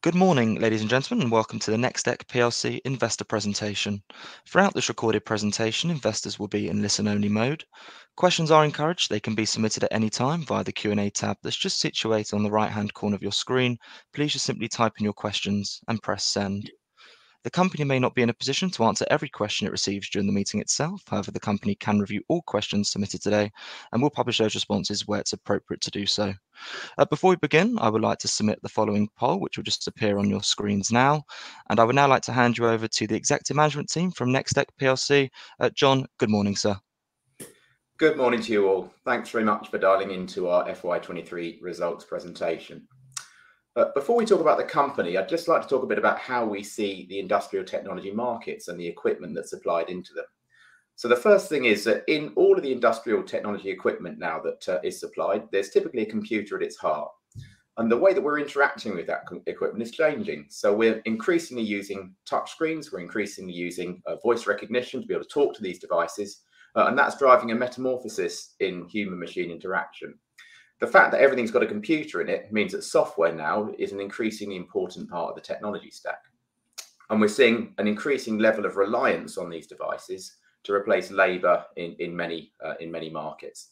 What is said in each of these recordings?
Good morning, ladies and gentlemen, and welcome to the Nexteq PLC investor presentation. Throughout this recorded presentation, investors will be in listen-only mode. Questions are encouraged. They can be submitted at any time via the Q&A tab that's just situated on the right-hand corner of your screen. Please just simply type in your questions and press send. The company may not be in a position to answer every question it receives during the meeting itself. However, the company can review all questions submitted today and will publish those responses where it's appropriate to do so. Uh, before we begin, I would like to submit the following poll, which will just appear on your screens now. And I would now like to hand you over to the executive management team from Nexteq uh, PLC. John, good morning, sir. Good morning to you all. Thanks very much for dialing into our FY 2023 results presentation. Before we talk about the company, I'd just like to talk a bit about how we see the industrial technology markets and the equipment that's supplied into them. So the first thing is that in all of the industrial technology equipment now that uh, is supplied, there's typically a computer at its heart. And the way that we're interacting with that equipment is changing. So we're increasingly using touch screens. We're increasingly using uh, voice recognition to be able to talk to these devices. Uh, and that's driving a metamorphosis in human-machine interaction. The fact that everything's got a computer in it means that software now is an increasingly important part of the technology stack. And we're seeing an increasing level of reliance on these devices to replace labor in in, many uh, in many markets.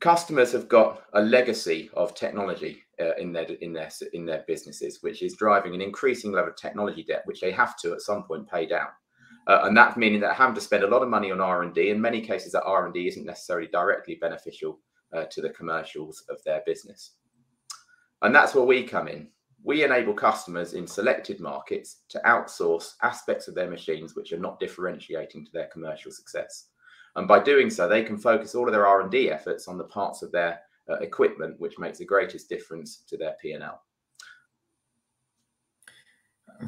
Customers have got a legacy of technology uh, in their in, their, in their businesses, which is driving an increasing level of technology debt, which they have to, at some point, pay down. Uh, and that's meaning they're having to spend a lot of money on R&D. In many cases, that R&D isn't necessarily directly beneficial Uh, to the commercials of their business. And that's where we come in. We enable customers in selected markets to outsource aspects of their machines which are not differentiating to their commercial success. And by doing so, they can focus all of their R&D efforts on the parts of their uh, equipment which makes the greatest difference to their P&L.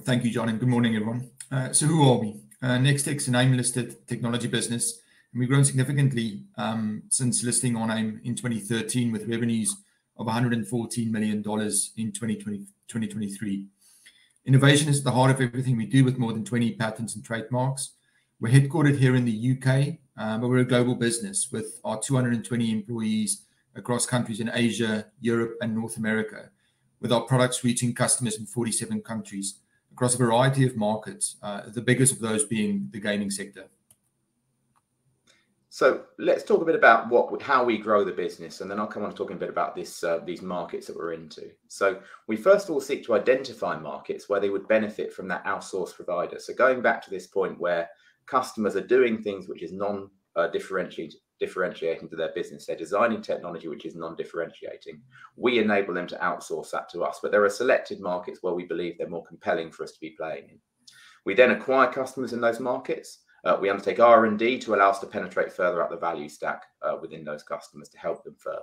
Thank you, John, and good morning, everyone. Uh, so who are we? Nexteq's an AIM-listed technology business, we've grown significantly um, since listing on AIM in 2013 with revenues of $114 million in 2023. Innovation is at the heart of everything we do with more than 20 patents and trademarks. We're headquartered here in the U.K., uh, but we're a global business with our 220 employees across countries in Asia, Europe, and North America, with our products reaching customers in 47 countries across a variety of markets, uh, the biggest of those being the gaming sector. So let's talk a bit about how we grow the business, and then I'll come on to talking a bit about uh, these markets that we're into. So we first of all seek to identify markets where they would benefit from that outsource provider. So going back to this point where customers are doing things which is non-differentiating uh, to their business. They're designing technology which is non-differentiating. We enable them to outsource that to us. But there are selected markets where we believe they're more compelling for us to be playing in. We then acquire customers in those markets. Uh, we undertake R&D to allow us to penetrate further up the value stack uh, within those customers to help them further.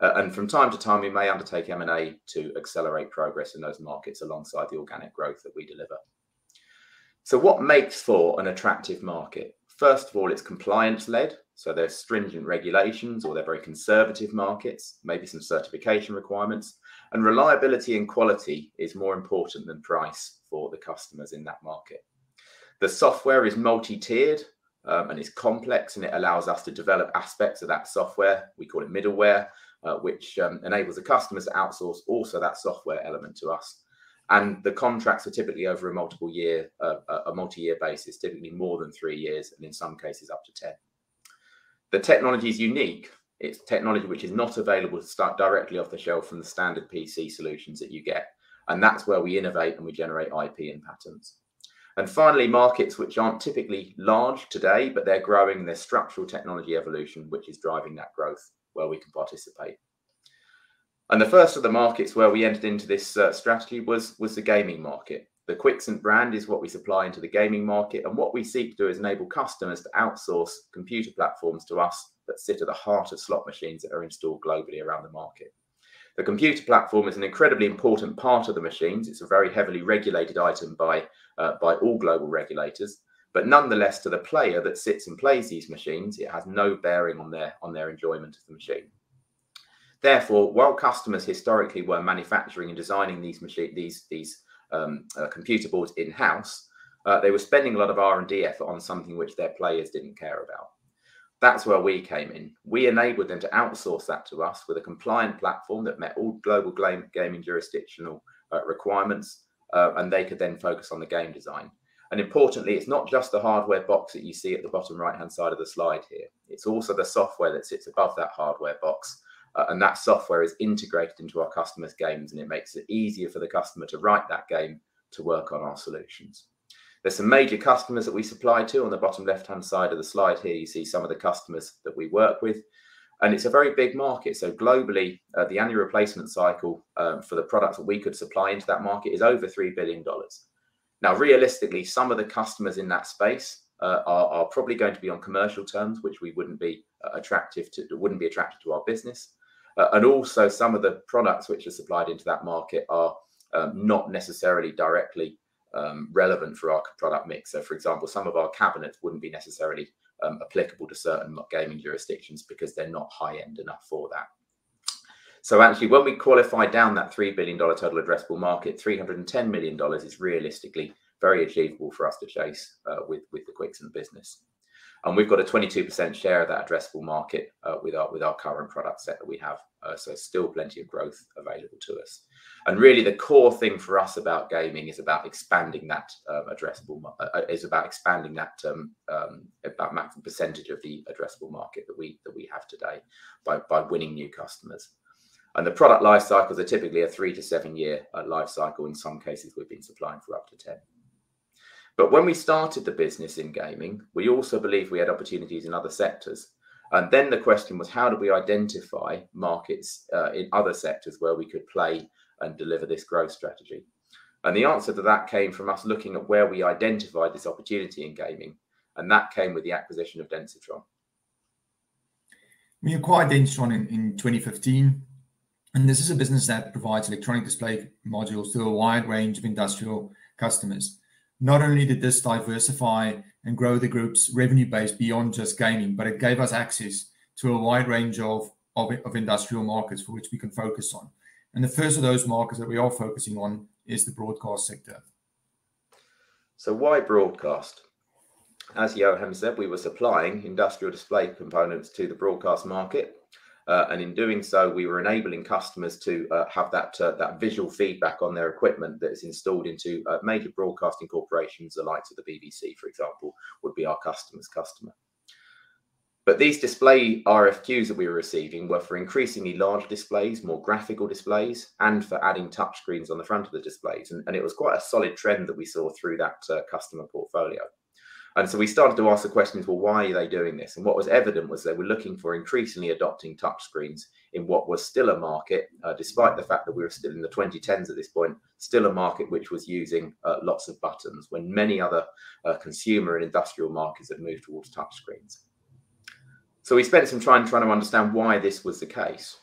Uh, and from time to time, we may undertake M&A to accelerate progress in those markets alongside the organic growth that we deliver. So what makes for an attractive market? First of all, it's compliance-led, so there's stringent regulations or they're very conservative markets, maybe some certification requirements. And reliability and quality is more important than price for the customers in that market. The software is multi-tiered, um, and it's complex, and it allows us to develop aspects of that software, we call it middleware, uh, which um, enables the customers to outsource also that software element to us. And the contracts are typically over a multiple year, uh, a multi-year basis, typically more than three years, and in some cases up to 10. The technology is unique. It's technology which is not available to start directly off the shelf from the standard PC solutions that you get, and that's where we innovate, and we generate IP and patents. And finally, markets which aren't typically large today, but they're growing, and there's structural technology evolution which is driving that growth where we can participate. And the first of the markets where we entered into this uh, strategy was was the gaming market. The Quixant brand is what we supply into the gaming market, and what we seek to do is enable customers to outsource computer platforms to us that sit at the heart of slot machines that are installed globally around the market. The computer platform is an incredibly important part of the machines. It's a very heavily regulated item by uh, by all global regulators. But nonetheless, to the player that sits and plays these machines, it has no bearing on their enjoyment of the machine. Therefore, while customers historically were manufacturing and designing these machines these these um, uh, computer boards in-house, uh, they were spending a lot of R&D effort on something which their players didn't care about. That's where we came in. We enabled them to outsource that to us with a compliant platform that met all global gaming jurisdictional requirements, and they could then focus on the game design. And importantly, it's not just the hardware box that you see at the bottom right-hand side of the slide here. It's also the software that sits above that hardware box. Uh, and that software is integrated into our customers' games, and it makes it easier for the customer to write that game to work on our solutions. There's some major customers that we supply to on the bottom left-hand side of the slide here. You see some of the customers that we work with, and it's a very big market. So globally, uh, the annual replacement cycle um, for the products that we could supply into that market is over $3 billion. Now, realistically, some of the customers in that space uh, are, are, probably going to be on commercial terms, which we wouldn't be uh, attractive to, wouldn't be attractive to our business. Uh, and also, some of the products which are supplied into that market are um, not necessarily directly um, relevant for our product mix. So, for example, some of our cabinets wouldn't be necessarily um, applicable to certain gaming jurisdictions because they're not high end enough for that. So actually, when we qualify down that $3 billion total addressable market, $310 million is realistically very achievable for us to chase uh, with, with the Quixant business. And we've got a 22% share of that addressable market uh, with, our, with our current product set that we have. Uh, so still plenty of growth available to us. And really the core thing for us about gaming is about expanding that um, addressable, uh, is about expanding that um, um, about maximum percentage of the addressable market that we, that we have today by, by winning new customers. And the product life cycles are typically a three to seven year uh, life cycle. In some cases, we've been supplying for up to 10. But when we started the business in gaming, we also believed we had opportunities in other sectors. And then the question was, how do we identify markets uh, in other sectors where we could play and deliver this growth strategy? And the answer to that came from us looking at where we identified this opportunity in gaming. And that came with the acquisition of Densitron. We acquired Densitron in, in 2015. And this is a business that provides electronic display modules to a wide range of industrial customers. Not only did this diversify and grow the group's revenue base beyond just gaming, but it gave us access to a wide range of, of, of industrial markets for which we can focus on. And the first of those markets that we are focusing on is the broadcast sector. So, why broadcast? As Johan said, we were supplying industrial display components to the broadcast market uh, and in doing so, we were enabling customers to uh, have that uh, that visual feedback on their equipment that is installed into uh, major broadcasting corporations, the likes of the BBC, for example, would be our customer's customer. But these display RFQs that we were receiving were for increasingly large displays, more graphical displays, and for adding touchscreens on the front of the displays. And, and, it was quite a solid trend that we saw through that uh, customer portfolio. And so we started to ask the questions, well, why are they doing this? And what was evident was they were looking for increasingly adopting touchscreens in what was still a market, uh, despite the fact that we were still in the 2010s at this point, still a market which was using uh, lots of buttons when many other uh, consumer and industrial markets had moved towards touchscreens. So we spent some time trying to understand why this was the case.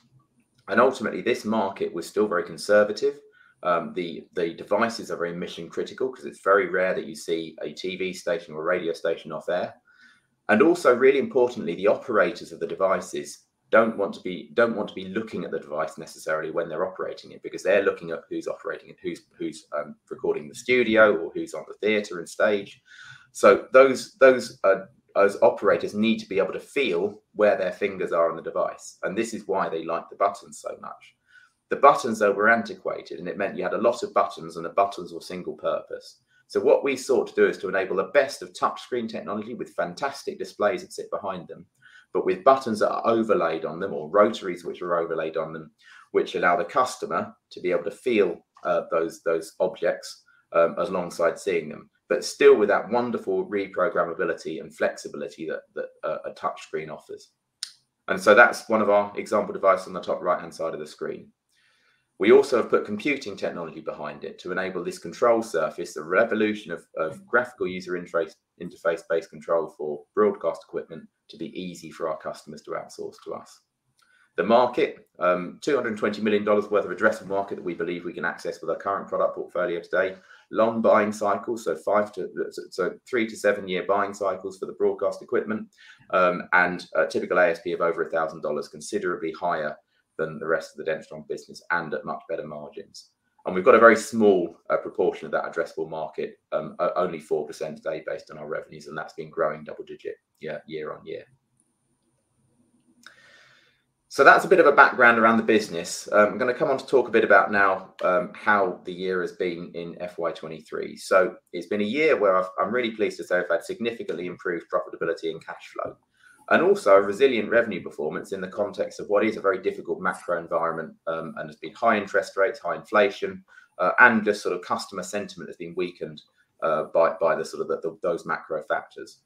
And ultimately, this market was still very conservative. Um, the the devices are very mission critical because it's very rare that you see a TV station or a radio station off air, and also really importantly, the operators of the devices don't want to be don't want to be looking at the device necessarily when they're operating it because they're looking at who's operating it, who's who's um, recording the studio or who's on the theatre and stage. So those those uh, as operators need to be able to feel where their fingers are on the device, and this is why they like the buttons so much the buttons though were antiquated and it meant you had a lot of buttons and the buttons were single purpose. So what we sought to do is to enable the best of touchscreen technology with fantastic displays that sit behind them, but with buttons that are overlaid on them or rotaries which are overlaid on them, which allow the customer to be able to feel uh, those those objects um, alongside seeing them, but still with that wonderful reprogrammability and flexibility that, that uh, a touchscreen offers. And so that's one of our example devices on the top right hand side of the screen. We also have put computing technology behind it to enable this control surface, the revolution of, of graphical user interface, interface based control for broadcast equipment to be easy for our customers to outsource to us. The market, um, $220 million worth of addressable market that we believe we can access with our current product portfolio today. Long buying cycles, so five to so three to seven year buying cycles for the broadcast equipment, um, and a typical ASP of over $1,000, considerably higher than the rest of the Densitron business and at much better margins. And we've got a very small uh, proportion of that addressable market, um, only 4% today based on our revenues, and that's been growing double digit year, on year. So that's a bit of a background around the business. Um, I'm going to come on to talk a bit about now um, how the year has been in FY23. So it's been a year where i am really pleased to say I've had significantly improved profitability and cash flow, and also a resilient revenue performance in the context of what is a very difficult macro environment, um, and there's been high interest rates, high inflation, uh, and just sort of customer sentiment has been weakened uh, by by the sort of the, the, those macro factors.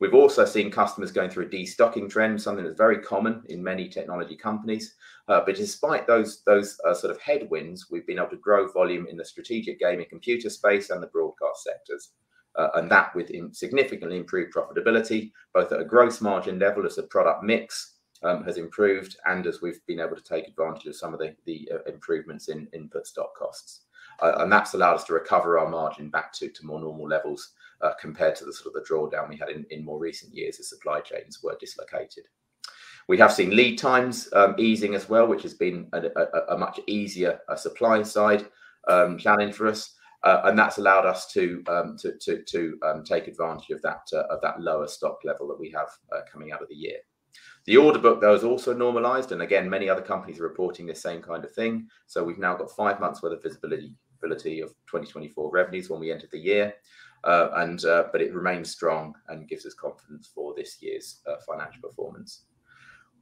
We've also seen customers going through a destocking trend, something that's very common in many technology companies. Uh, but despite those those uh, sort of headwinds, we've been able to grow volume in the strategic gaming computer space and the broadcast sectors. Uh, and that with significantly improved profitability, both at a gross margin level as the product mix um, has improved, and as we've been able to take advantage of some of the, the uh, improvements in input stock costs. Uh, and that's allowed us to recover our margin back to, to more normal levels uh, compared to the sort of the drawdown we had in, in more recent years as supply chains were dislocated. We have seen lead times um, easing as well, which has been a, a, a much easier uh, supply side um, challenge for us. Uh, and that's allowed us to um, to to, to um, take advantage of that uh, of that lower stock level that we have uh, coming out of the year. The order book though is also normalised, and again, many other companies are reporting the same kind of thing. So we've now got five months worth of visibility of 2024 revenues when we entered the year. Uh, and uh, but it remains strong and gives us confidence for this year's uh, financial performance.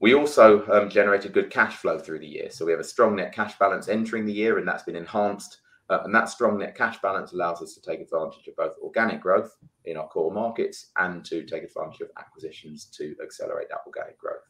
We also um, generated good cash flow through the year. So we have a strong net cash balance entering the year, and that's been enhanced. And that strong net cash balance allows us to take advantage of both organic growth in our core markets and to take advantage of acquisitions to accelerate that organic growth.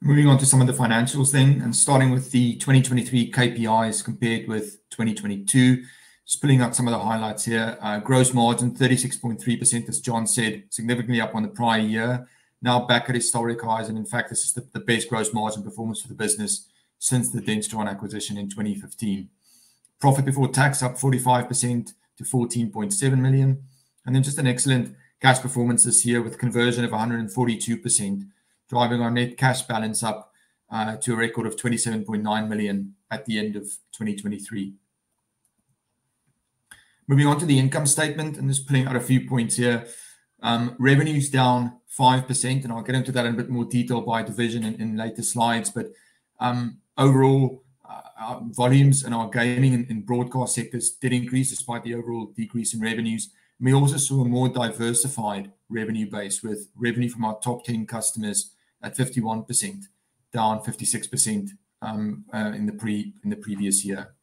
Moving on to some of the financials then, and starting with the 2023 KPIs compared with 2022. Just pulling out some of the highlights here. Uh, gross margin, 36.3%, as John said, significantly up on the prior year. Now back at historic highs, and in fact, this is the, the best gross margin performance for the business since the Densitron acquisition in 2015. Profit before tax up 45% to 14.7 million. And then just an excellent cash performance this year with conversion of 142%, driving our net cash balance up uh, to a record of 27.9 million at the end of 2023. Moving on to the income statement, and just pulling out a few points here. Um, revenues down 5%, and I'll get into that in a bit more detail by division in later slides. But um, overall, uh, volumes in our gaming and broadcast sectors did increase despite the overall decrease in revenues. We also saw a more diversified revenue base, with revenue from our top 10 customers at 51%, down 56% um, uh, in the previous year.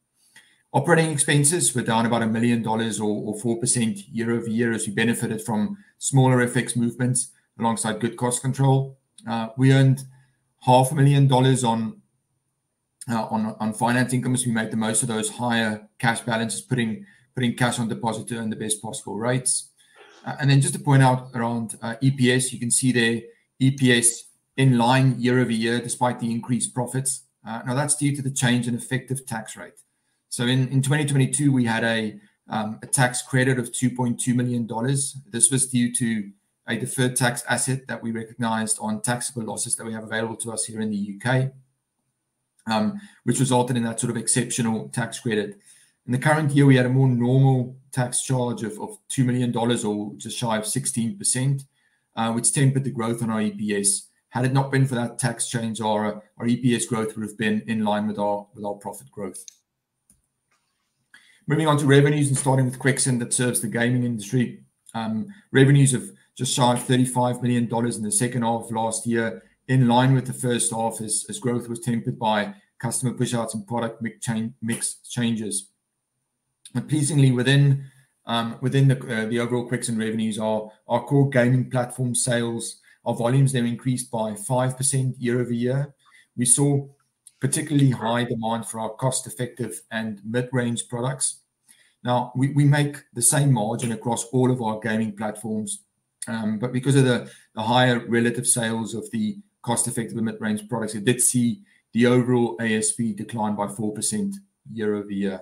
Operating expenses were down about $1 million or 4% year-over-year as we benefited from smaller FX movements alongside good cost control. Uh, we earned $500,000 on finance income as we made the most of those higher cash balances, putting putting cash on deposit to earn the best possible rates. And then just to point out around EPS, you can see there EPS in line year-over-year despite the increased profits. Uh, now, that's due to the change in effective tax rate. So in in 2022, we had um, a tax credit of $2.2 million. This was due to a deferred tax asset that we recognized on taxable losses that we have available to us here in the U.K., which resulted in that sort of exceptional tax credit. In the current year, we had a more normal tax charge of $2 million or just shy of 16%, uh, which tempered the growth on our EPS. Had it not been for that tax change, our our EPS growth would have been in line with our with our profit growth. Moving on to revenues and starting with Quixant that serves the gaming industry. Um, revenues of just shy of $35 million in the second half of last year, in line with the first half as growth was tempered by customer push-outs and product mix changes. Pleasingly, within um, the overall Quixant revenues, our core gaming platform sales our volumes there increased by 5% year-over-year. We saw particularly high demand for our cost-effective and mid-range products. Now, we make the same margin across all of our gaming platforms, um, but because of the higher relative sales of the cost-effective mid-range products, it did see the overall ASP decline by 4% year-over-year.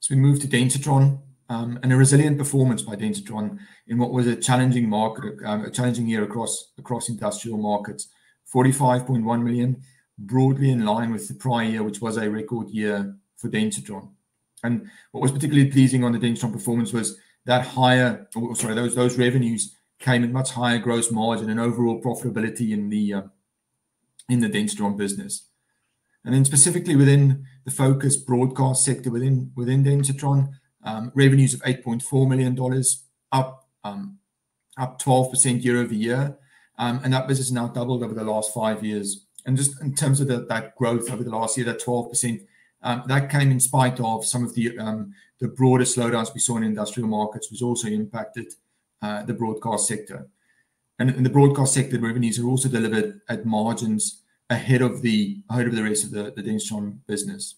So we move to Densitron, um, and a resilient performance by Densitron in what was a challenging market, um, a challenging year across across industrial markets. 45.1 million, broadly in line with the prior year, which was a record year for Densitron. And what was particularly pleasing on the Densitron performance was that higher, sorry, those revenues came at much higher gross margin and overall profitability in the uh, in the Densitron business. And then specifically within the focus broadcast sector within within Densitron, um, revenues of $8.4 million, up um, 12% year-over-year. Um, and that business now doubled over the last five years. And just in terms of that growth over the last year, that 12%, that came in spite of some of the the broader slowdowns we saw in industrial markets, which also impacted Uh, the broadcast sector. And the broadcast sector, revenues are also delivered at margins ahead of the ahead of the rest of the Densitron business.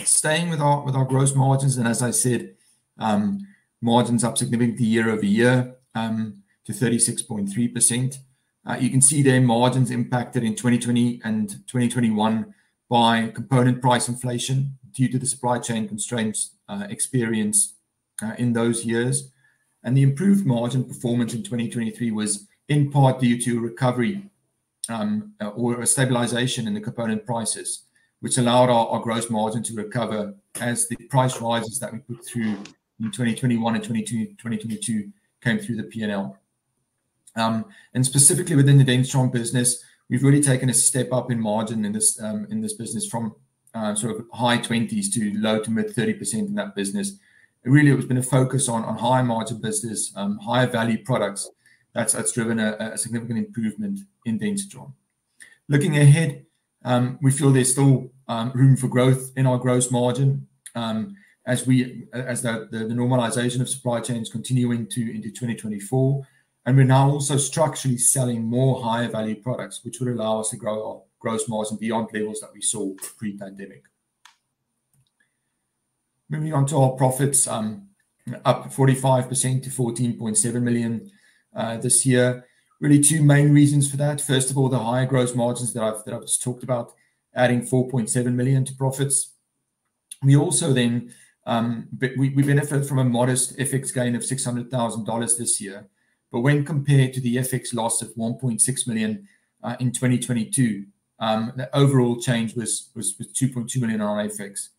Staying with our gross margins, and as I said, um, margins up significantly year-over-year um, to 36.3%. Uh, you can see their margins impacted in 2020 and 2021 by component price inflation due to the supply chain constraints uh, experienced in those years. And the improved margin performance in 2023 was in part due to recovery um, or a stabilization in the component prices, which allowed our gross margin to recover as the price rises that we put through in 2021 and 2022 came through the P&L. Um, and specifically within the Densitron business, we've really taken a step up in margin in this um, in this business from uh, sort of high 20s to low to mid 30% in that business. Really, it has been a focus on higher margin business, um, higher value products. That's that's driven a significant improvement in Densitron. Looking ahead, um, we feel there's still um, room for growth in our gross margin as we as the the, the normalization of supply chains continuing to into 2024. And we're now also structurally selling more higher value products, which would allow us to grow our gross margin beyond levels that we saw pre-pandemic. Moving on to our profits, um, up 45% to $14.7 million uh, this year. Really two main reasons for that. First of all, the higher gross margins that I've just talked about, adding 4.7 million to profits. We also then um, benefit from a modest FX gain of $600,000 this year. But when compared to the FX loss of $1.6 million uh, in 2022, um, the overall change was 2.2 million on FX.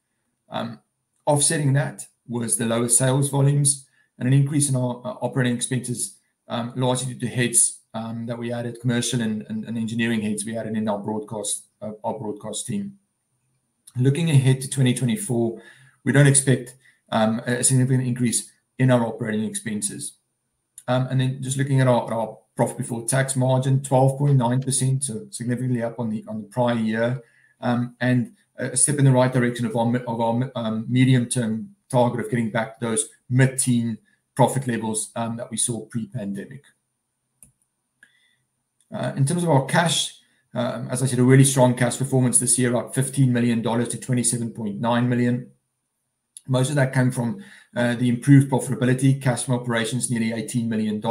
Offsetting that was the lower sales volumes and an increase in our uh, operating expenses, um, largely due to heads um, that we added, commercial and engineering heads we added in our broadcast uh, our broadcast team. Looking ahead to 2024, we don't expect um, a significant increase in our operating expenses. And then just looking at our profit before tax margin, 12.9%, so significantly up on the prior year, and a step in the right direction of our um, medium-term target of getting back to those mid-teen profit levels um, that we saw pre-pandemic. Uh, in terms of our cash, um, as I said, a really strong cash performance this year, up $15 million to 27.9 million. Most of that came from uh, the improved profitability, cash from operations, nearly $18 million.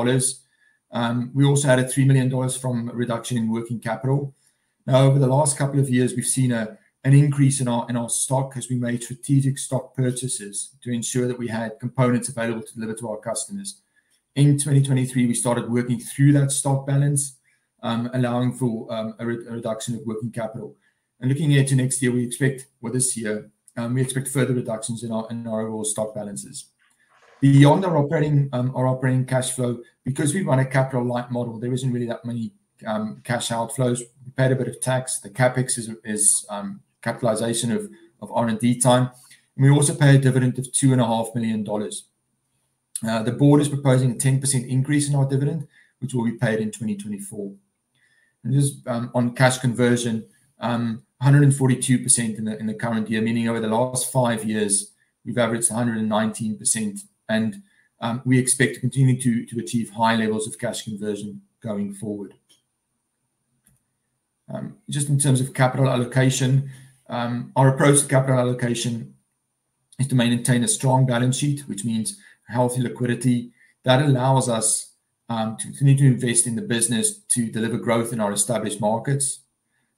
We also added $3 million from reduction in working capital. Now, over the last couple of years, we've seen an increase in our in our stock as we made strategic stock purchases to ensure that we had components available to deliver to our customers. In 2023, we started working through that stock balance, um, allowing for um, a reduction of working capital. And looking ahead to next year, we expect, well, this year, um, we expect further reductions in our overall stock balances. Beyond our operating our operating cash flow, because we run a capital-light model, there isn't really that many cash outflows. We paid a bit of tax. The CapEx is capitalization of of R&D time. We also pay a dividend of $2.5 million. Uh, the board is proposing a 10% increase in our dividend, which will be paid in 2024. And Just um, on cash conversion, um, 142% in the in the current year, meaning over the last five years, we've averaged 119%. And um, we expect to continue to achieve high levels of cash conversion going forward. Just in terms of capital allocation, Um, our approach to capital allocation is to maintain a strong balance sheet, which means healthy liquidity. That allows us um, to continue to invest in the business to deliver growth in our established markets.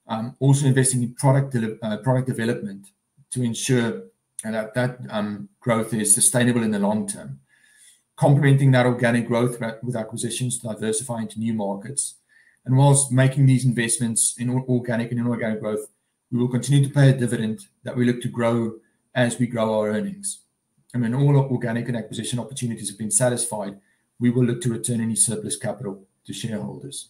Um, also investing in product uh, product development to ensure that that growth is sustainable in the long term. Complementing that organic growth with acquisitions to diversify into new markets. And whilst making these investments in organic and inorganic growth, we will continue to pay a dividend that we look to grow as we grow our earnings. And when all organic and acquisition opportunities have been satisfied, we will look to return any surplus capital to shareholders.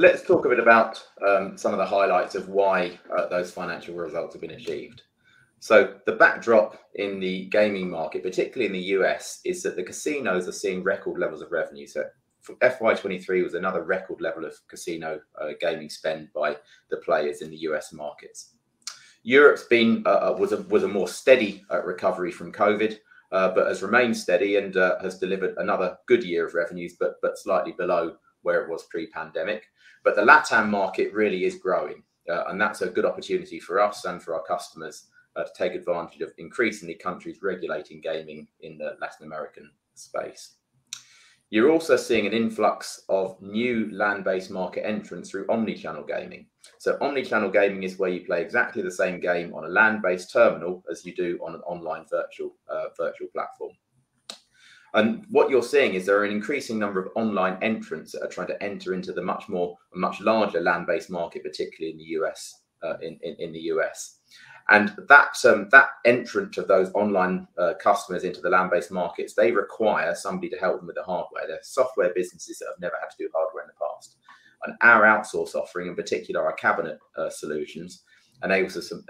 Let's talk a bit about um, some of the highlights of why uh, those financial results have been achieved. So the backdrop in the gaming market, particularly in the U.S., is that the casinos are seeing record levels of revenue. FY 2023 was another record level of casino uh, gaming spend by the players in the U.S. markets. Europe's been uh, uh, was a was a more steady uh, recovery from COVID, but has remained steady and has delivered another good year of revenues, but slightly below where it was pre-pandemic. But the LATAM market really is growing, and that's a good opportunity for us and for our customers to take advantage of increasingly countries regulating gaming in the Latin American space. You're also seeing an influx of new land-based market entrants through omni-channel gaming. So, omni-channel gaming is where you play exactly the same game on a land-based terminal as you do on an online virtual uh, virtual platform. And what you're seeing is there are an increasing number of online entrants that are trying to enter into the much more, much larger land-based market, particularly in the US, uh, In in the U.S. And um, that that entrant of those online uh, customers into the land-based markets, they require somebody to help them with the hardware. They're software businesses that have never had to do hardware in the past. And our outsource offering, in particular our cabinet uh, solutions, enables them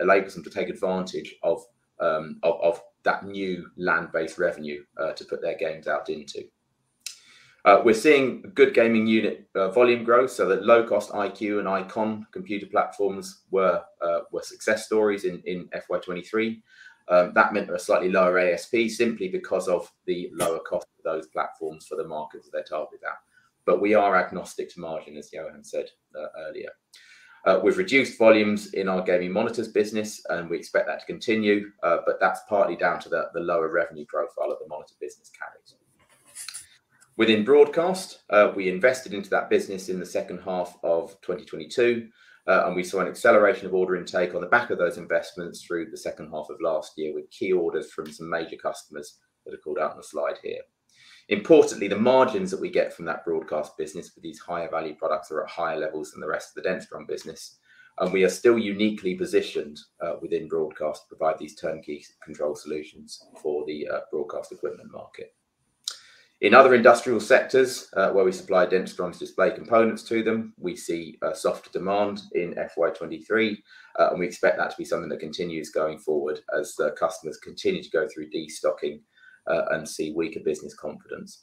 to take advantage of um, of that new land-based revenue uh, to put their games out into. Uh, we're seeing good gaming unit uh, volume growth, so the low-cost iQ and iCON computer platforms uh, were success stories in FY 2023. Um, that meant a slightly lower ASP simply because of the lower cost of those platforms for the markets they're targeted at. But we are agnostic to margin, as Johan said earlier. We've reduced volumes in our gaming monitors business, and we expect that to continue, but that's partly down to the lower revenue profile of the monitor business carries. Within broadcast, uh, we invested into that business in the second half of 2022, uh, and we saw an acceleration of order intake on the back of those investments through the second half of last year with key orders from some major customers that are called out on the slide here. Importantly, the margins that we get from that broadcast business for these higher value products are at higher levels than the rest of the Densitron business, and we are still uniquely positioned uh, within broadcast to provide these turnkey control solutions for the broadcast equipment market. In other industrial sectors, uh, where we supply Densitron's display components to them, we see softer demand in FY 2023, uh, and we expect that to be something that continues going forward as the customers continue to go through destocking uh, and see weaker business confidence.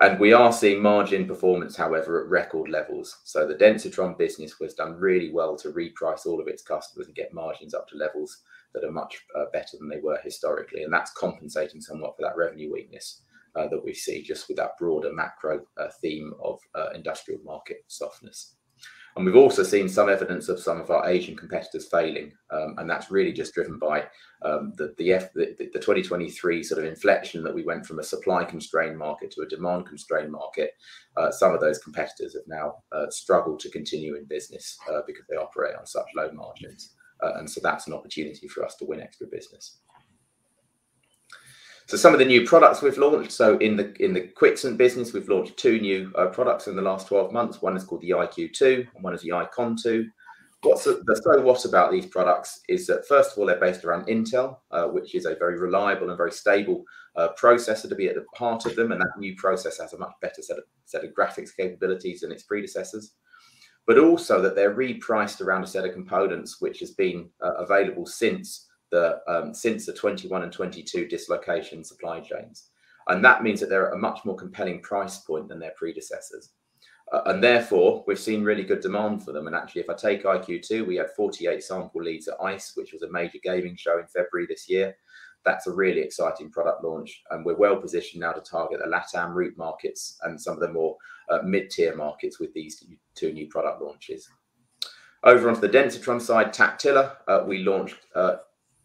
And we are seeing margin performance, however, at record levels. So the Densitron business has done really well to reprice all of its customers and get margins up to levels that are much better than they were historically, and that's compensating somewhat for that revenue weakness Uh, that we see just with that broader macro uh, theme of uh, industrial market softness. And we've also seen some evidence of some of our Asian competitors failing, um, and that's really just driven by um, the the 2023 sort of inflection that we went from a supply-constrained market to a demand-constrained market. Some of those competitors have now struggled to continue in business because they operate on such low margins. And so that's an opportunity for us to win extra business. So some of the new products we've launched. So in the in the Quixant business, we've launched two new uh, products in the last 12 months. One is called the iQ2 and one is the iCON2. What's the so what about these products is that first of all, they're based around Intel, uh, which is a very reliable and very stable uh, processor to be at the heart of them, and that new processor has a much better set of graphics capabilities than its predecessors. But also that they're repriced around a set of components which has been available since the um, since the 21 and 22 dislocation supply chains. And that means that they're at a much more compelling price point than their predecessors. Uh, and therefore, we've seen really good demand for them. And actually, if I take iQ2, we had 48 sample leads at ICE, which was a major gaming show in February this year. That's a really exciting product launch, and we're well-positioned now to target the LATAM route markets and some of the more uh, mid-tier markets with these two new product launches. Over onto the Densitron side, Taktila, uh, we launched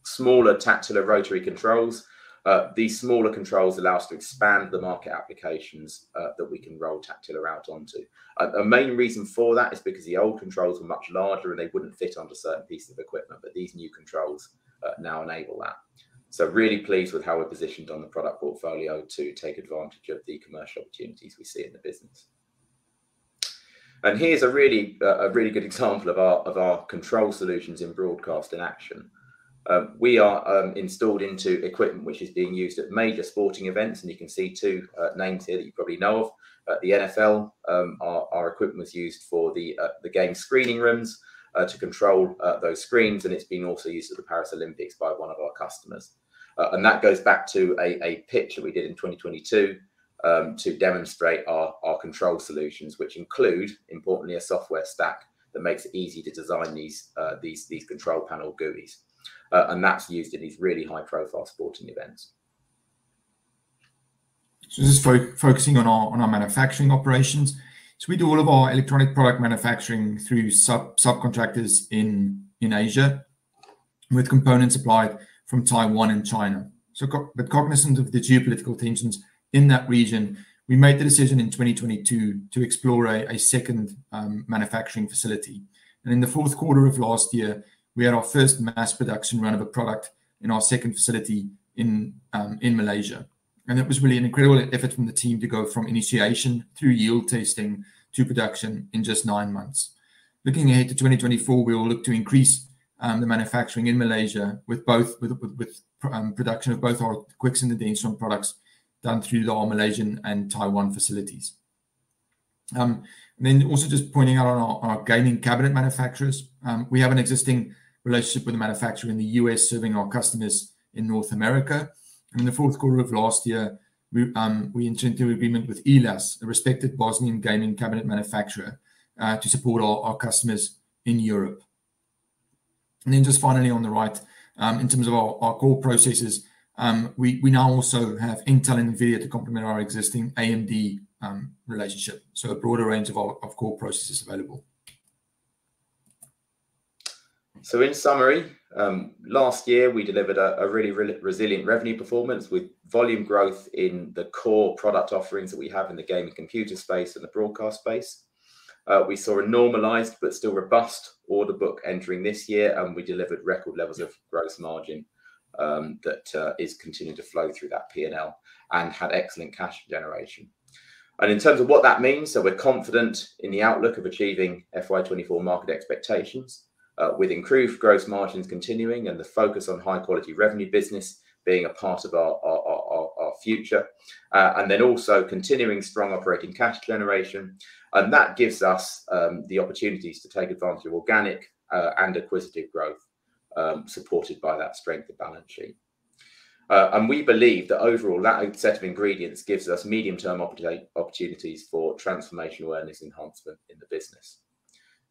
smaller Taktila rotary controls. Uh, these smaller controls allow us to expand the market applications uh, that we can roll Taktila out onto. Uh, a main reason for that is because the old controls were much larger, and they wouldn't fit onto certain pieces of equipment, but these new controls now enable that. So really pleased with how we're positioned on the product portfolio to take advantage of the commercial opportunities we see in the business. And here's a really a really good example of our of our control solutions in broadcast in action. Um, we are um, installed into equipment which is being used at major sporting events, and you can see two uh, names here that you probably know of. Uh, the NFL, um, our, our, equipment was used for the uh, the game screening rooms uh, to control uh, those screens, and it's been also used at the Paris Olympics by one of our customers. And that goes back to a, a pitch that we did in 2022 um, to demonstrate our, our control solutions, which include, importantly, a software stack that makes it easy to design these these these control panel GUIs uh, and that's used in these really high profile sporting events. So this is fo focusing on our on our manufacturing operations. So we do all of our electronic product manufacturing through sub subcontractors in in Asia, with components supplied from Taiwan and China. So, but cognizant of the geopolitical tensions in that region, we made the decision in 2022 to explore a, a second um, manufacturing facility. And in the fourth quarter of last year, we had our first mass production run of a product in our second facility in um, in Malaysia. And it was really an incredible effort from the team to go from initiation through yield testing to production in just nine months. Looking ahead to 2024, we will look to increase um, the manufacturing in Malaysia with both with, with, with um, production of both our Quix and the Densitron products done through our Malaysian and Taiwan facilities. Um, and then also just pointing out on our, our gaming cabinet manufacturers, um, we have an existing relationship with a manufacturer in the U.S. serving our customers in North America. And in the fourth quarter of last year, we entered into an agreement with ELAS, a respected Bosnian gaming cabinet manufacturer, uh, to support our customers in Europe. And then just finally on the right, um, in terms of our core processes, um, we now also have Intel and NVIDIA to complement our existing AMD um, relationship, so a broader range of core processes available. So in summary, um, last year we delivered a really resilient revenue performance with volume growth in the core product offerings that we have in the gaming computer space and the broadcast space. Uh, we saw a normalized but still robust order book entering this year, and we delivered record levels of gross margin um, that uh, is continuing to flow through that P&L and had excellent cash generation. And in terms of what that means, so we're confident in the outlook of achieving FY24 market expectations with improved gross margins continuing and the focus on high quality revenue business being a part of our, our, future. Uh, and then also continuing strong operating cash generation. And that gives us um, the opportunities to take advantage of organic uh, and acquisitive growth um, supported by that strength of balance sheet. Uh, and we believe that overall, that set of ingredients gives us medium term opportunities for transformational earnings enhancement in the business.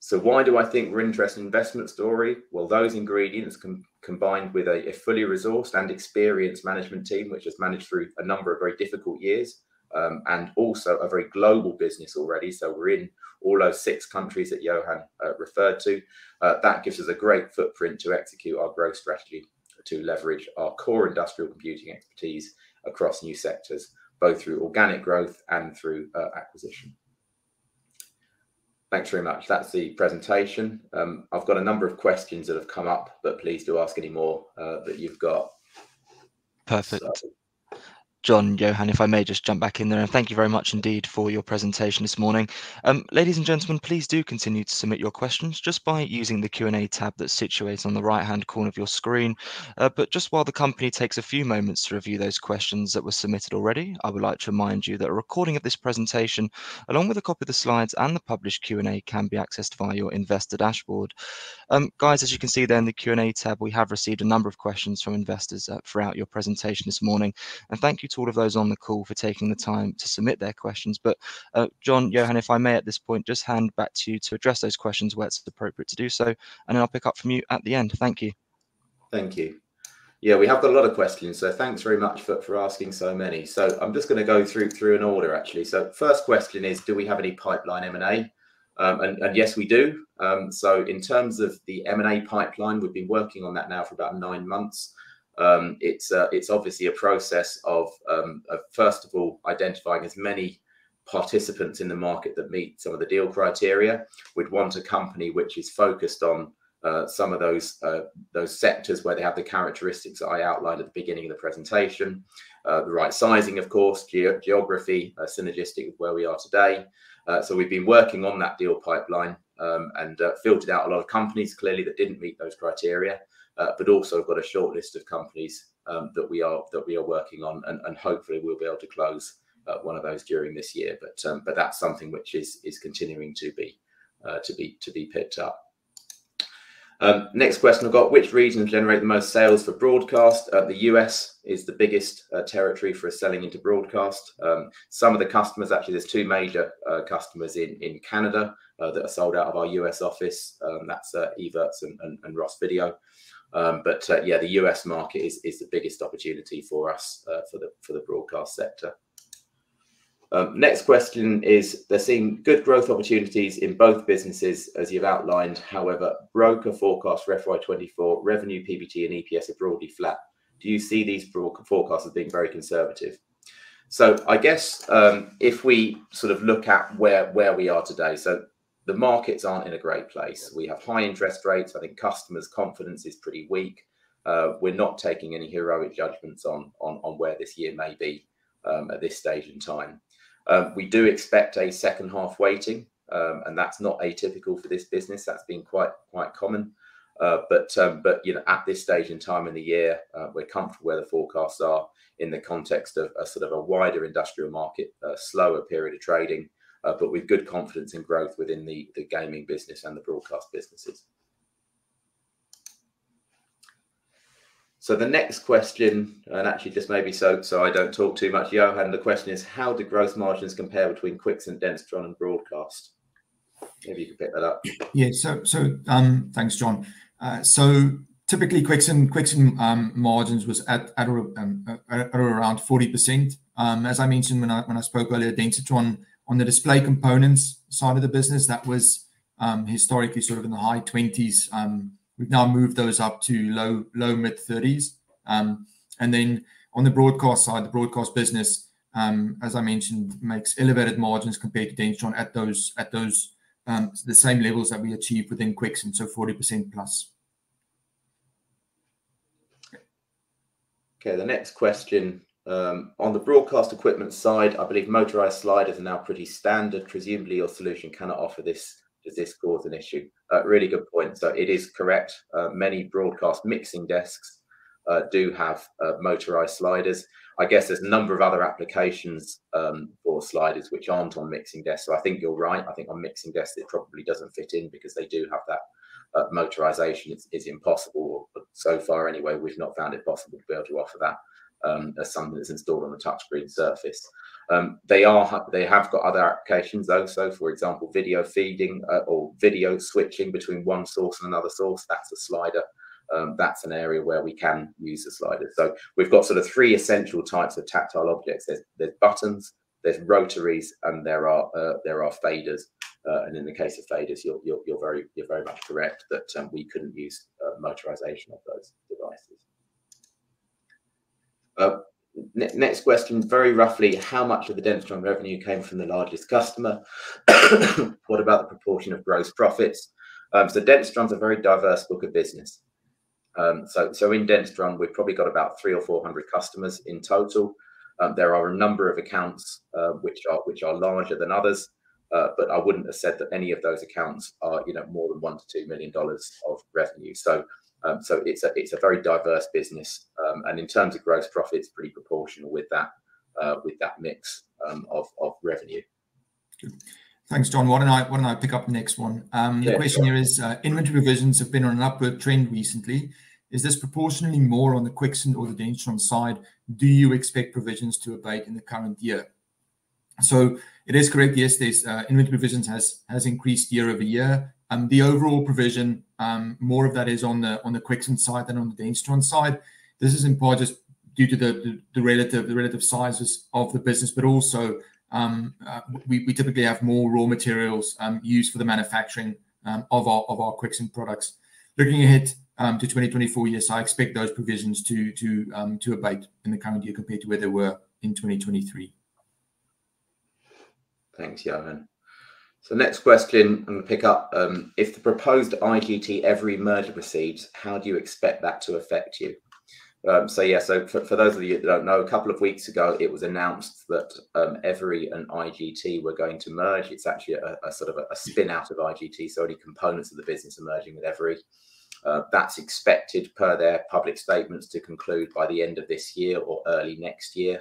So why do I think we're interested in investment story? Well, those ingredients com combined with a, a, fully resourced and experienced management team, which has managed through a number of very difficult years, um, and also a very global business already. So we're in all those six countries that Johan uh, referred to. Uh, that gives us a great footprint to execute our growth strategy to leverage our core industrial computing expertise across new sectors, both through organic growth and through uh, acquisition. Thanks very much. That's the presentation. Um, I've got a number of questions that have come up, but please do ask any more uh, that you've got. Perfect. So, John, Johan, if I may just jump back in there, and thank you very much indeed for your presentation this morning. Um, ladies and gentlemen, please do continue to submit your questions just by using the Q&A tab that's situated on the right-hand corner of your screen. Uh, but just while the company takes a few moments to review those questions that were submitted already, I would like to remind you that a recording of this presentation, along with a copy of the slides and the published Q&A, can be accessed via your investor dashboard. Um, guys, as you can see there in the Q&A tab, we have received a number of questions from investors uh, throughout your presentation this morning, and thank you to all of those on the call for taking the time to submit their questions. But uh, John, Johan, if I may at this point, just hand back to you to address those questions where it's appropriate to do so, and then I'll pick up from you at the end. Thank you. Thank you. Yeah, we have got a lot of questions, so thanks very much for, for asking so many. So I'm just going to go through through an order actually. So first question is, do we have any pipeline M&A? Um, and, and, yes, we do. Um, so in terms of the M&A pipeline, we've been working on that now for about nine months. Um, it's uh, it's obviously a process of, um, of, first of all identifying as many participants in the market that meet some of the deal criteria. We'd want a company which is focused on uh, some of those uh, those sectors where they have the characteristics that I outlined at the beginning of the presentation. Uh, the right sizing, of course, ge geography, uh, synergistic with where we are today. Uh, so we've been working on that deal pipeline um, and filtered out a lot of companies clearly that didn't meet those criteria. Uh, but also we've got a short list of companies um, that we are that we are working on, and hopefully we'll be able to close uh, one of those during this year. But um, but that's something which is is continuing to be uh, to be to be picked up. Um, next question I've got: Which regions generate the most sales for broadcast? Uh, the U.S. is the biggest territory for selling into broadcast. Some of the customers, actually, there's two major customers in in Canada that are sold out of our U.S. office. That's Evertz and Ross Video. Um, but uh, yeah, the U.S. market is is the biggest opportunity for us uh, for the for the broadcast sector. Um, next question is: They're seeing good growth opportunities in both businesses, as you've outlined. However, broker forecast for FY24 revenue, PBT, and EPS are broadly flat. Do you see these forecasts as being very conservative? So I guess, um, if we sort of look at where where we are today, so the markets aren't in a great place. We have high interest rates. I think customers' confidence is pretty weak. Uh, we're not taking any heroic judgments on on, on where this year may be, um, at this stage in time. Um, we do expect a second half weighting, um, and that's not atypical for this business. That's been quite quite common. Uh, but but you know, at this stage in time in the year, uh, we're comfortable where the forecasts are in the context of a sort of a wider industrial market, a slower period of trading, Uh, but with good confidence in growth within the the gaming business and the broadcast businesses. So the next question, and actually just maybe so so I don't talk too much, Johan, the question is: How do gross margins compare between Quixant, Densitron, and Broadcast? Maybe you could pick that up. Yeah. So, so um, thanks, John. Uh, so typically, Quixant um, margins was at um, around 40%. As I mentioned when I when I spoke earlier, Densitron, on the display components side of the business, that was um, historically sort of in the high 20s. Um, we've now moved those up to low low mid-30s. Um, and then on the broadcast side, the broadcast business, as I mentioned, makes elevated margins compared to Densitron at those at those um the same levels that we achieve within Quixant, so 40%+. Plus. Okay, the next question. Um, on the broadcast equipment side, I believe motorized sliders are now pretty standard. Presumably, your solution cannot offer this. Does this cause an issue? Uh, really good point. So it is correct. Uh, many broadcast mixing desks uh, do have motorized sliders. I guess there's a number of other applications um, for sliders which aren't on mixing desks. So I think you're right. I think on mixing desks, it probably doesn't fit in because they do have that motorization. It's impossible, so far anyway, we've not found it possible to be able to offer that Um, as something that's installed on a touchscreen surface. Um, they are they have got other applications, though. So for example, video feeding uh, or video switching between one source and another source, that's a slider. Um, that's an area where we can use the slider. So we've got sort of three essential types of tactile objects. There's there's buttons, there's rotaries, and there are uh, there are faders. Uh, and in the case of faders, you're you're, you're very you're very much correct that we couldn't use uh, motorization of those. Next question, very roughly, how much of the Densitron revenue came from the largest customer? What about the proportion of gross profits? Um, so Densitron's a very diverse book of business. Um, so in Densitron, we've probably got about 300 or 400 customers in total. Um, there are a number of accounts uh, which are which are larger than others, uh, but I wouldn't have said that any of those accounts are, you know, more than $1 million-$2 million of revenue. So Um, it's a it's a very diverse business. Um, and in terms of gross profit, it's pretty proportional with that uh, with that mix um, of revenue. Good. Thanks, John. Why don't I pick up the next one? Yeah. The question here is, uh, inventory provisions have been on an upward trend recently. Is this proportionally more on the Quixant or the Densitron side? Do you expect provisions to abate in the current year? So it is correct, yes, there's uh, inventory provisions has increased year-over-year. The overall provision, Um, more of that is on the on the Quixant side than on the Densitron side. This is in part just due to the the relative sizes of the business, but also, um, uh, we typically have more raw materials um, used for the manufacturing of our Quixant products. Looking ahead to 2024, yes, I expect those provisions to to to abate in the current year compared to where they were in 2023. Thanks, Johan. So next question, I'm going to pick up. Um, if the proposed IGT Everi merger proceeds, how do you expect that to affect you? Um, so yeah, so for those of you that don't know, a couple of weeks ago, it was announced that um, Everi and IGT were going to merge. It's actually a sort of a spin-out of IGT, so only components of the business are merging with Everi. Uh, that's expected per their public statements to conclude by the end of this year or early next year.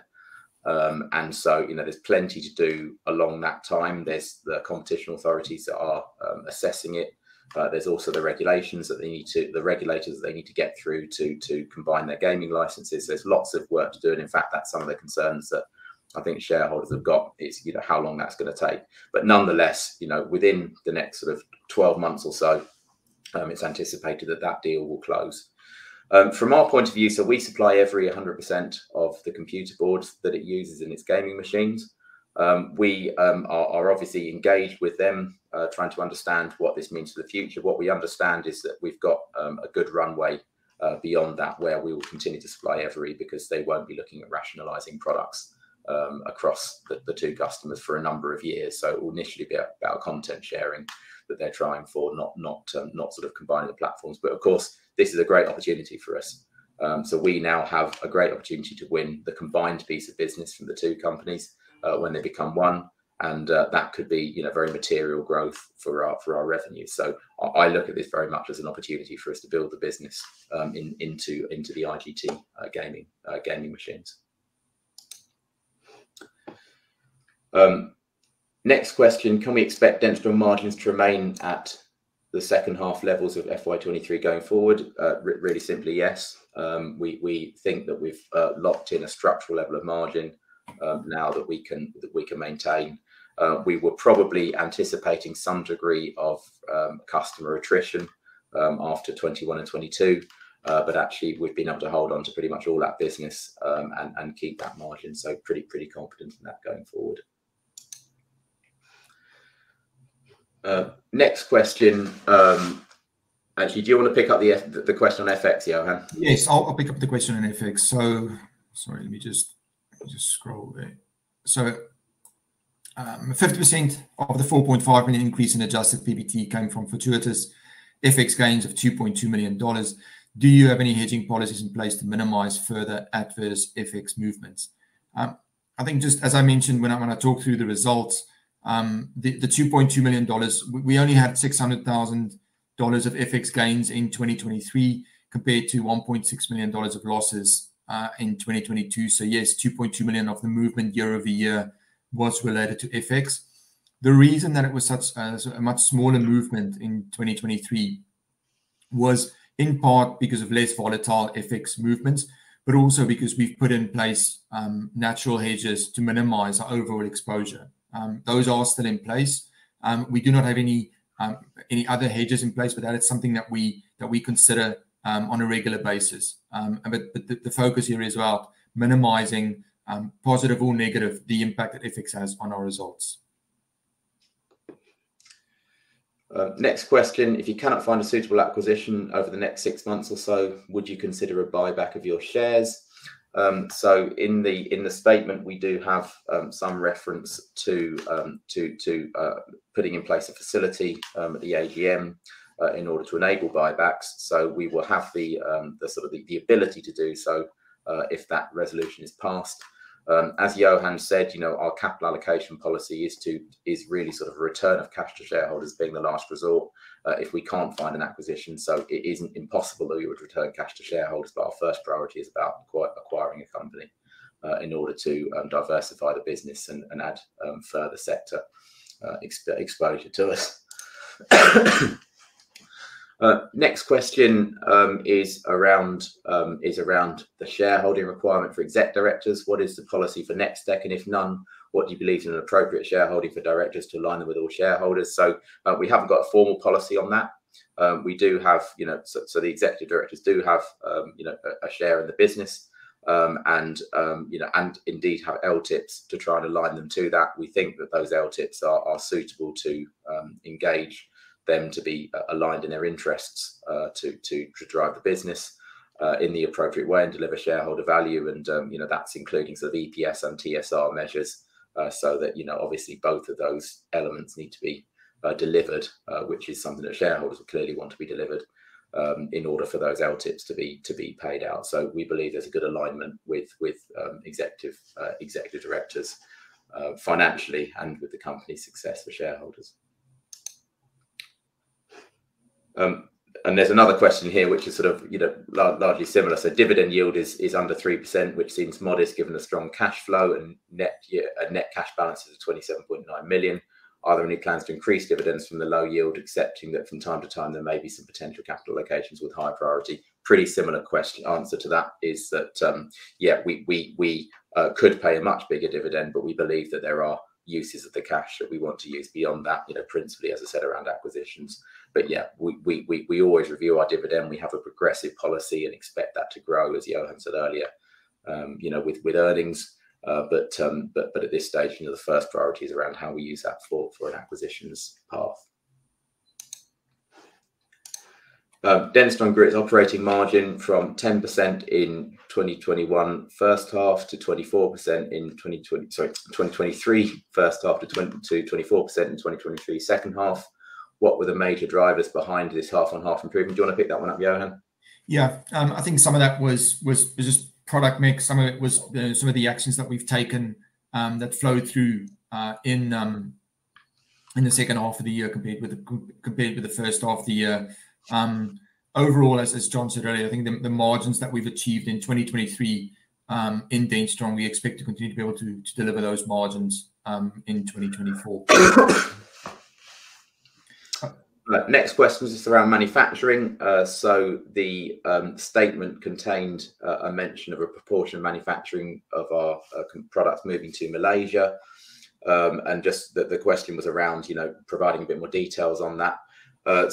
Um, there's plenty to do along that time. There's the competition authorities that are um, assessing it. There's also the regulations that they need to, the regulators that they need to get through to combine their gaming licenses. There's lots of work to do. And in fact, that's some of the concerns that I think shareholders have got is you know, how long that's going to take. But nonetheless, you know, within the next sort of 12 months or so, um, it's anticipated that that deal will close. Um, from our point of view, so we supply Everi 100% of the computer boards that it uses in its gaming machines. Um, we um, are obviously engaged with them, uh, trying to understand what this means for the future. What we understand is that we've got a good runway uh, beyond that where we will continue to supply Everi because they won't be looking at rationalizing products across the two customers for a number of years. So it will initially be about content sharing that they're trying for, not not not sort of combining the platforms. But of course, this is a great opportunity for us. Um, so we now have a great opportunity to win the combined piece of business from the two companies uh, when they become one. And uh, that could be you know very material growth for our for our revenue. So I look at this very much as an opportunity for us to build the business um, into into the IGT uh, gaming gaming machines. Um, next question, can we expect Densitron margins to remain at the second half levels of FY23 going forward? Uh, really simply, yes. Um, we think that we've uh, locked in a structural level of margin um, now that we can that we can maintain. Uh, we were probably anticipating some degree of um, customer attrition after 2021 and 2022. Actually, we've been able to hold on to pretty much all that business and keep that margin. So pretty, pretty confident in that going forward. Uh, next question. Um, Actually, do you want to pick up the the question on FX, Johan? Yes, I'll pick up the question on FX. So, sorry, let me just just scroll there. So, um, 50% of the 4.5 million increase in adjusted PBT came from fortuitous FX gains of $2.2 million. Do you have any hedging policies in place to minimize further adverse FX movements? Um, I think just as I mentioned when I when I talked through the results, Um, the $2.2 million, we only had $600,000 of FX gains in 2023 compared to $1.6 million of losses uh, in 2022. So Yes, 2.2 million of the movement year over year was related to FX. The reason that it was such uh, a much smaller movement in 2023 was in part because of less volatile FX movements, but also because we've put in place um, natural hedges to minimize our overall exposure. Um, those are still in place. Um, we do not have any um, any other hedges in place, but that is something that we that we consider on a regular basis. Um but the focus here is about minimizing positive or negative the impact that FX has on our results. Uh, next question. If you cannot find a suitable acquisition over the next six months or so, would you consider a buyback of your shares? Um, in the in the statement, we do have um, some reference to um, uh, putting in place a facility at the AGM uh, in order to enable buybacks. So we will have the sort of the ability to do so uh, if that resolution is passed. Um, as Johan said, you know, our capital allocation policy is to is really sort of a return of cash to shareholders being the last resort uh, if we can't find an acquisition. So it isn't impossible that we would return cash to shareholders, but our first priority is about acquiring a company uh, in order to um, diversify the business and add um, further sector uh, exposure to us. Uh, next question um, is around um, is around the shareholding requirement for exec directors. What is the policy for next decade, and If none, what do you believe is an appropriate shareholding for directors to align them with all shareholders? So, uh, we haven't got a formal policy on that. Um, we do have, you know, so the executive directors do have um, you know, a share in the business and you know, and indeed have LTIPs to try and align them to that. We think that those LTIPs are suitable to engage them to be uh, aligned in their interests uh, to to drive the business uh, in the appropriate way and deliver shareholder value. And um, you know That is including sort of EPS and TSR measures so that you know obviously both of those elements need to be delivered, which is something that shareholders clearly want to be delivered um, in order for those LTIPs to be to be paid out. So we believe there is a good alignment with with um, executive directors financially and with the company's success for shareholders. Um, there's another question here, which is sort of, you know, largely similar. So dividend yield is is under 3%, which seems modest given the strong cash flow and net a net cash balance of 27.9 million. Are there any plans to increase dividends from the low yield, accepting that from time to time there may be some potential capital allocations with high priority? Pretty similar question. Answer to that is that, um, yeah, we uh, could pay a much bigger dividend, but we believe that there are uses of the cash that we want to use beyond that, you know, principally, as I said, around acquisitions. But yeah, we we, we, we always review our dividend. We have a progressive policy and expect that to grow, as Johan said earlier, um, you know, with with earnings. Uh, but um, but but at this stage, you know, the first priority is around how we use that for, for an acquisitions path. Uh, Densitron grew its operating margin from 10% in 2021 first half to 24% in 2020, sorry, 2023 first half to 24% in 2023 second half. What were the major drivers behind this half-on-half improvement? Do you want to pick that one up, Johan? Yeah. Um, I think some of that was was just product mix. Some of it was some of the actions that we've taken um, that flowed through uh, in um, in the second half of the year compared with the, compared with the first half of the year. Um, overall, as John said earlier, I think the margins that we've achieved in 2023 um, in Densitron, we expect to continue to be able to deliver those margins um, in 2024. Uh, next question is just around manufacturing. Uh, so the statement contained uh, a mention of a proportion of manufacturing of our products moving to Malaysia. Um, and just that the question was around, you know, providing a bit more details on that. Uh,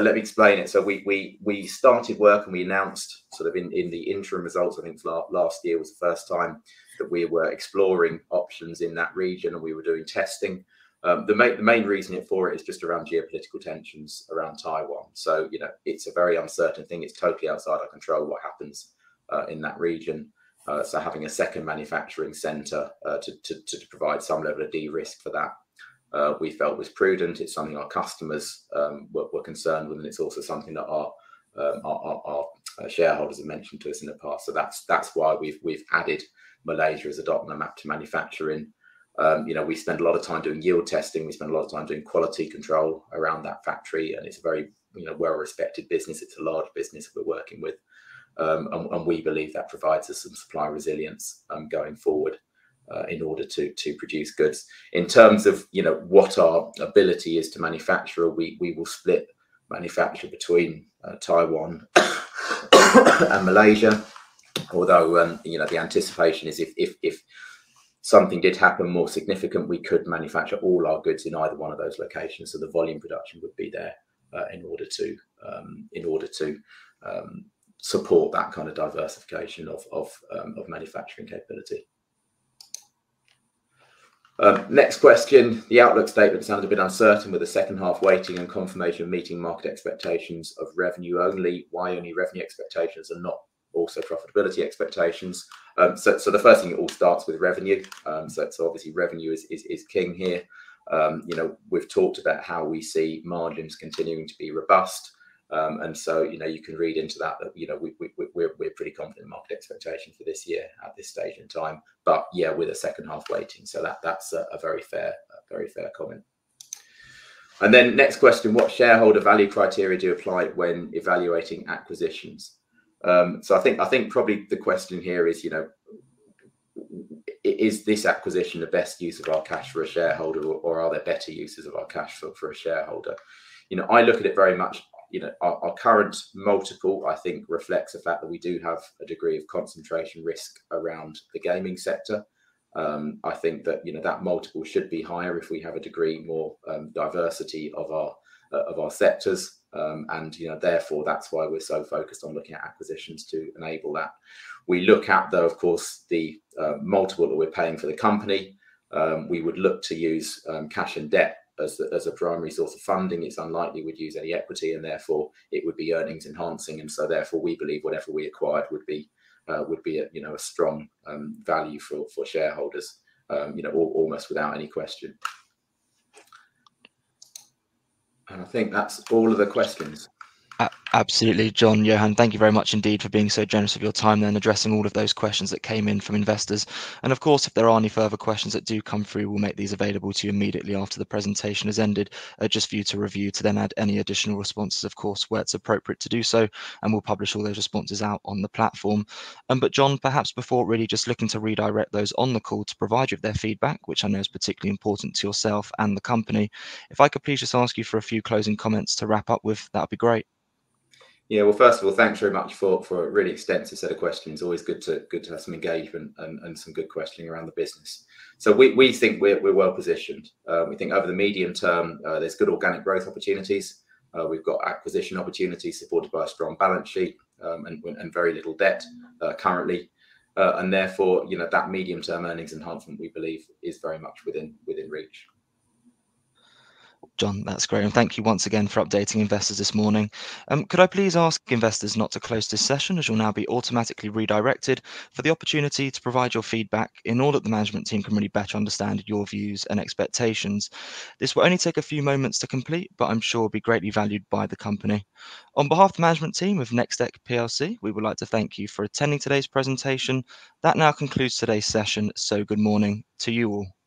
let me explain it. So we we we started work and we announced sort of in in the interim results, I think last year was the first time that we were exploring options in that region and we were doing testing. Um, the main the main reason for it is just around geopolitical tensions around Taiwan. So you know, it's a very uncertain thing. It's totally outside our control what happens uh, in that region. Uh, so, having a second manufacturing center to provide some level of de-risk for that, Uh, we felt was prudent. It's something our customers um, were concerned with, and it's also something that our um, uh, shareholders have mentioned to us in the past. So that's that's why we've we've added Malaysia as a dot on the map to manufacturing. Um, you know, we spend a lot of time doing yield testing. We spend a lot of time doing quality control around that factory, and it's a very, you know, well-respected business. It's a large business we're working with. And we believe that provides us some supply resilience going forward Uh, in order to to produce goods. In terms of, you know, what our ability is to manufacture, we we will split manufacture between uh, Taiwan and Malaysia. Although, um, you know, the anticipation is if if if something did happen more significant, we could manufacture all our goods in either one of those locations. So the volume production would be there uh, in order to um, in order to um, support that kind of diversification of of, um, of manufacturing capability. Um, next question. The outlook statement sounds a bit uncertain with the second half weighting and confirmation of meeting market expectations of revenue only. Why only revenue expectations and not also profitability expectations? Um, so, the first thing, it all starts with revenue. Um so obviously revenue is king here. Um, you know, we've talked about how we see margins continuing to be robust. You know, you can read into that, that, you know, we we're we're pretty confident in market expectation for this year at this stage in time. But yeah, with a second half weighting. So that that's a very fair a very fair comment. And then next question, what shareholder value criteria do you apply when evaluating acquisitions? Um, so I think I think probably the question here is, you know, is this acquisition the best use of our cash for a shareholder or are there better uses of our cash for, for a shareholder? You know, I look at it very much, you know, our current multiple, I think reflects the fact that we do have a degree of concentration risk around the gaming sector. Um, I think that, you know, that multiple should be higher if we have a degree more um, diversity of our uh, of our sectors. Um, and you know, therefore, that's why we're so focused on looking at acquisitions to enable that. We look at, though, of course, the uh, multiple that we're paying for the company. We would look to use cash and debt as a primary source of funding. It's unlikely we'd use any equity, and therefore it would be earnings enhancing. And so, therefore, we believe whatever we acquired would be uh, would be a you know a strong value for shareholders, you know, almost without any question. And I think that's all of the questions. Absolutely, John, Johan, thank you very much indeed for being so generous of your time then addressing all of those questions that came in from investors. And of course, if there are any further questions that do come through, we'll make these available to you immediately after the presentation has ended, uh, just for you to review to then add any additional responses, of course, where it's appropriate to do so. And we'll publish all those responses out on the platform. Um, but John, perhaps before really just looking to redirect those on the call to provide you with their feedback, which I know is particularly important to yourself and the company, if I could please just ask you for a few closing comments to wrap up with, that would be great. Yeah, well, first of all, thanks very much for for a really extensive set of questions. Always good to good to have some engagement and, and some good questioning around the business. So we, we think we're, we're well positioned. Uh, we think over the medium term, uh, there's good organic growth opportunities. Uh, we've got acquisition opportunities supported by a strong balance sheet um, and, and very little debt uh, currently, uh, and therefore, you know, that medium term earnings enhancement we believe is very much within within reach. John, that's great. And thank you once again for updating investors this morning. Um, could I please ask investors not to close this session as you'll now be automatically redirected for the opportunity to provide your feedback in order that the management team can really better understand your views and expectations. This will only take a few moments to complete, but I'm sure will be greatly valued by the company. On behalf of the management team of Nexteq PLC, we would like to thank you for attending today's presentation. That now concludes today's session. So good morning to you all.